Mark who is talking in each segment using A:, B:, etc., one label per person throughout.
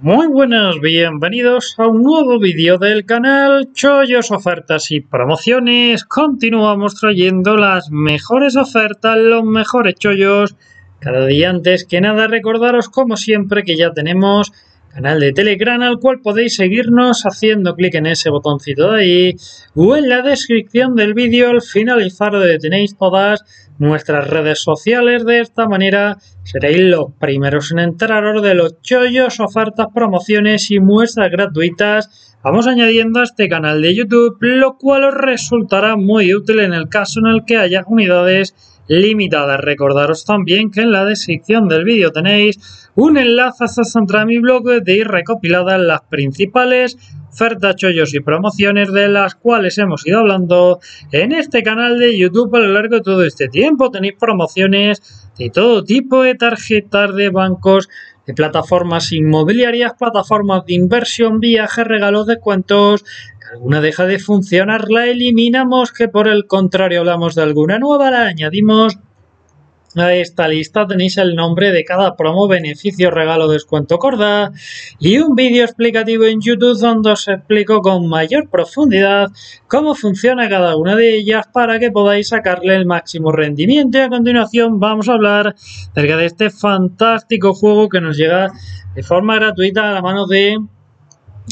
A: Muy buenas, bienvenidos a un nuevo vídeo del canal Chollos Ofertas y Promociones. Continuamos trayendo las mejores ofertas, los mejores chollos. Cada día antes que nada recordaros como siempre que ya tenemos canal de Telegram al cual podéis seguirnos haciendo clic en ese botoncito de ahí o en la descripción del vídeo al finalizar donde tenéis todas nuestras redes sociales. De esta manera seréis los primeros en enteraros de los chollos, ofertas, promociones y muestras gratuitas. Vamos añadiendo a este canal de YouTube, lo cual os resultará muy útil en el caso en el que haya unidades limitadas. Recordaros también que en la descripción del vídeo tenéis un enlace a mi blog de ir recopiladas las principales ofertas, chollos y promociones de las cuales hemos ido hablando en este canal de YouTube a lo largo de todo este tiempo. Tenéis promociones de todo tipo de tarjetas de bancos, de plataformas inmobiliarias, plataformas de inversión, viajes, regalos, descuentos, alguna deja de funcionar, la eliminamos, que por el contrario hablamos de alguna nueva, la añadimos a esta lista tenéis el nombre de cada promo, beneficio, regalo, descuento, corda y un vídeo explicativo en YouTube donde os explico con mayor profundidad cómo funciona cada una de ellas para que podáis sacarle el máximo rendimiento. Y a continuación vamos a hablar acerca de este fantástico juego que nos llega de forma gratuita a la mano de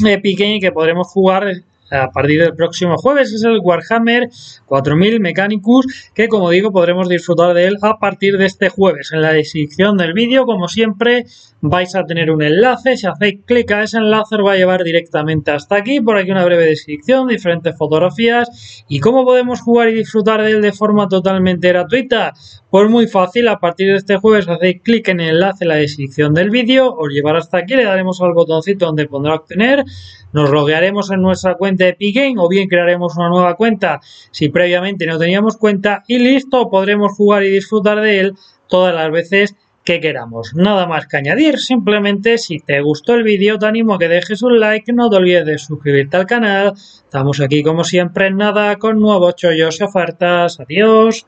A: Epic que podremos jugar a partir del próximo jueves. Es el Warhammer 4000 Mechanicus que como digo podremos disfrutar de él a partir de este jueves. En la descripción del vídeo como siempre vais a tener un enlace. Si hacéis clic a ese enlace os va a llevar directamente hasta aquí. Por aquí una breve descripción, diferentes fotografías y cómo podemos jugar y disfrutar de él de forma totalmente gratuita. Pues muy fácil, a partir de este jueves hacéis clic en el enlace en la descripción del vídeo, os llevará hasta aquí, le daremos al botoncito donde pondrá obtener, nos loguearemos en nuestra cuenta de Epic o bien crearemos una nueva cuenta si previamente no teníamos cuenta y listo, podremos jugar y disfrutar de él todas las veces que queramos. Nada más que añadir, simplemente si te gustó el vídeo te animo a que dejes un like, no te olvides de suscribirte al canal. Estamos aquí como siempre en nada con nuevos chollos y ofertas. Adiós.